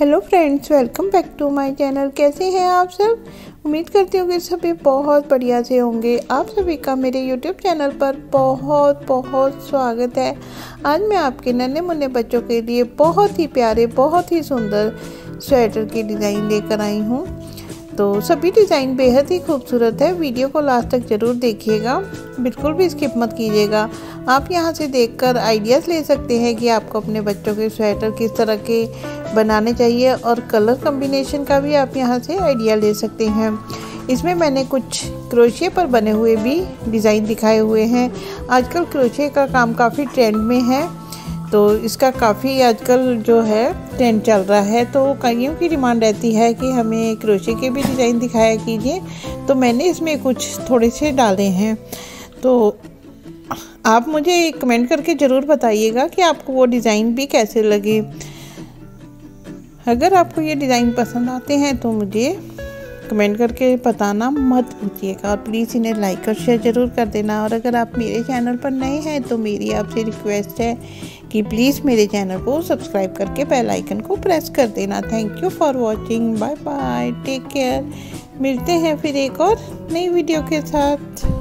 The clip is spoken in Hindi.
Hello friends welcome back to my channel कैसे हैं आप सब? उम्मीद करती हूँ कि सभी बहुत बढ़िया से होंगे। आप सभी का मेरे यूट्यूब चैनल पर बहुत बहुत स्वागत है। आज मैं आपके नन्हे मुन्ने बच्चों के लिए बहुत ही प्यारे, बहुत ही सुंदर स्वेटर की डिज़ाइन लेकर आई हूँ। तो सभी डिज़ाइन बेहद ही खूबसूरत है। वीडियो को लास्ट तक ज़रूर देखिएगा। बिल्कुल भी स्किप मत कीजिएगा। आप यहाँ से देखकर आइडियाज़ ले सकते हैं कि आपको अपने बच्चों के स्वेटर किस तरह के बनाने चाहिए और कलर कम्बिनेशन का भी आप यहाँ से आइडिया ले सकते हैं। इसमें मैंने कुछ क्रोशिया पर बने हुए भी डिज़ाइन दिखाए हुए हैं। आजकल क्रोशिया का काम काफ़ी ट्रेंड में है। तो इसका काफ़ी आजकल जो है ट्रेंड चल रहा है तो कईयों की डिमांड रहती है कि हमें क्रोशे के भी डिज़ाइन दिखाया कीजिए। तो मैंने इसमें कुछ थोड़े से डाले हैं। तो आप मुझे कमेंट करके ज़रूर बताइएगा कि आपको वो डिज़ाइन भी कैसे लगे। अगर आपको ये डिज़ाइन पसंद आते हैं तो मुझे कमेंट करके बताना मत भूलिएगा और प्लीज़ इन्हें लाइक और शेयर ज़रूर कर देना। और अगर आप मेरे चैनल पर नए हैं तो मेरी आपसे रिक्वेस्ट है कि प्लीज़ मेरे चैनल को सब्सक्राइब करके बेल आइकन को प्रेस कर देना. Thank you for watching bye bye take care मिलते हैं फिर एक और नई वीडियो के साथ.